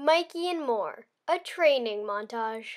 Mikey and More, a training montage.